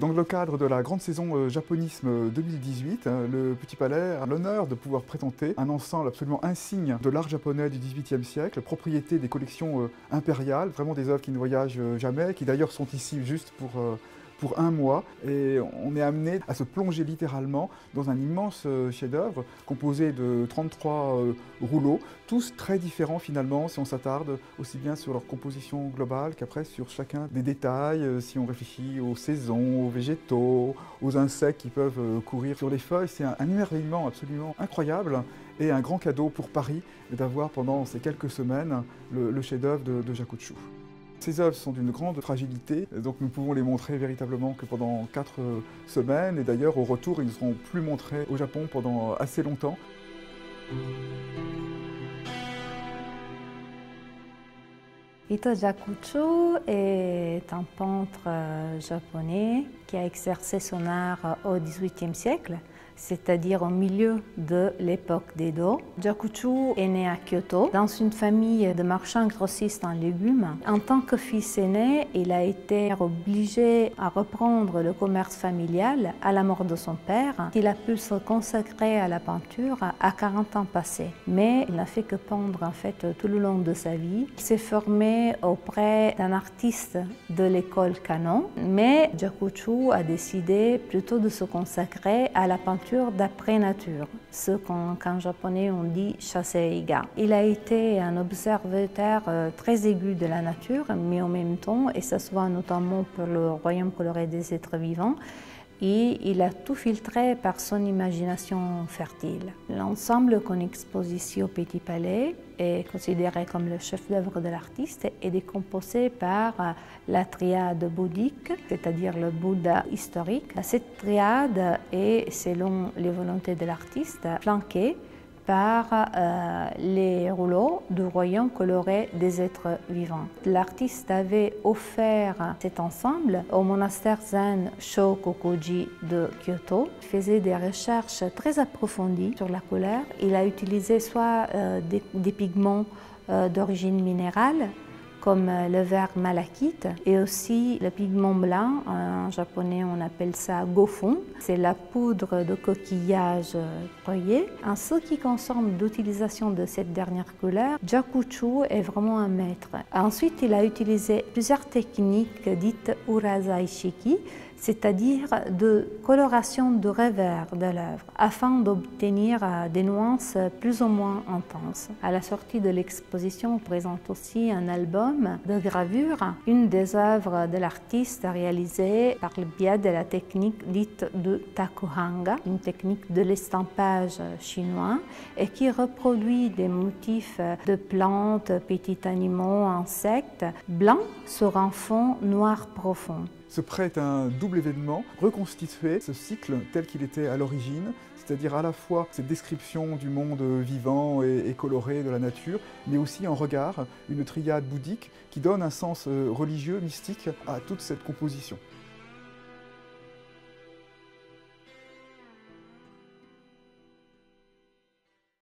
Dans le cadre de la grande saison euh, japonisme 2018, hein, le Petit Palais a l'honneur de pouvoir présenter un ensemble absolument insigne de l'art japonais du XVIIIe siècle, propriété des collections euh, impériales, vraiment des œuvres qui ne voyagent euh, jamais, qui d'ailleurs sont ici juste pour pour un mois et on est amené à se plonger littéralement dans un immense euh, chef-d'œuvre composé de 33 euh, rouleaux, tous très différents finalement si on s'attarde aussi bien sur leur composition globale qu'après sur chacun des détails, euh, si on réfléchit aux saisons, aux végétaux, aux insectes qui peuvent courir sur les feuilles. C'est un, émerveillement absolument incroyable et un grand cadeau pour Paris d'avoir pendant ces quelques semaines le, chef-d'œuvre de, de Jakuchu. Ces œuvres sont d'une grande fragilité, donc nous pouvons les montrer véritablement que pendant quatre semaines, et d'ailleurs au retour, ils ne seront plus montrés au Japon pendant assez longtemps. Ito Jakuchu est un peintre euh, japonais qui a exercé son art au XVIIIe siècle c'est-à-dire au milieu de l'époque d'Edo. Jakuchu est né à Kyoto dans une famille de marchands grossistes en légumes. En tant que fils aîné, il a été obligé à reprendre le commerce familial à la mort de son père. Il a pu se consacrer à la peinture à 40 ans passés. Mais il n'a fait que peindre en fait tout le long de sa vie. Il s'est formé auprès d'un artiste de l'école Canon, mais Jakuchu a décidé plutôt de se consacrer à la peinture d'après nature, ce qu'en japonais on dit Shaseiga. Il a été un observateur euh, très aigu de la nature, mais en même temps, et ça se voit notamment pour le royaume coloré des êtres vivants, et il a tout filtré par son imagination fertile. L'ensemble qu'on expose ici au Petit Palais est considéré comme le chef-d'œuvre de l'artiste et est composé par la triade bouddhique, c'est-à-dire le Bouddha historique. Cette triade est, selon les volontés de l'artiste, flanquée par euh, les rouleaux du royaume coloré des êtres vivants. L'artiste avait offert cet ensemble au monastère zen Shokokuji de Kyoto. Il faisait des recherches très approfondies sur la couleur. Il a utilisé soit euh, des, pigments euh, d'origine minérale, comme euh, le vert malachite et aussi le pigment blanc. En japonais, on appelle ça gofun. C'est la poudre de coquillage broyé. En ce qui concerne l'utilisation de cette dernière couleur, Jakuchu est vraiment un maître. Ensuite, il a utilisé plusieurs techniques dites urazaishiki, c'est-à-dire de coloration de revers de l'œuvre, afin d'obtenir euh, des nuances plus ou moins intenses. À la sortie de l'exposition, on présente aussi un album de gravure, une des œuvres de l'artiste réalisée par le biais de la technique dite de takuhanga, une technique de l'estampage chinois, et qui reproduit des motifs de plantes, petits animaux, insectes, blancs sur un fond noir profond. Ce prêt est un double événement, reconstituer ce cycle tel qu'il était à l'origine, c'est-à-dire à la fois cette description du monde vivant et, coloré de la nature, mais aussi en regard une triade bouddhique qui donne un sens euh, religieux, mystique à toute cette composition.